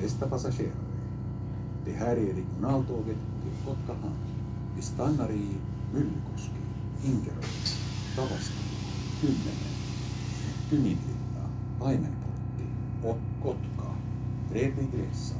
bästa passagerare. Det här är regionaltåget till Kotkahamn. Vi stannar i Myllykoski, Inkeroinen, Tavasti, Kymmenen, Kyminlinna, Paimenportti och Kotka. Trevlig resa.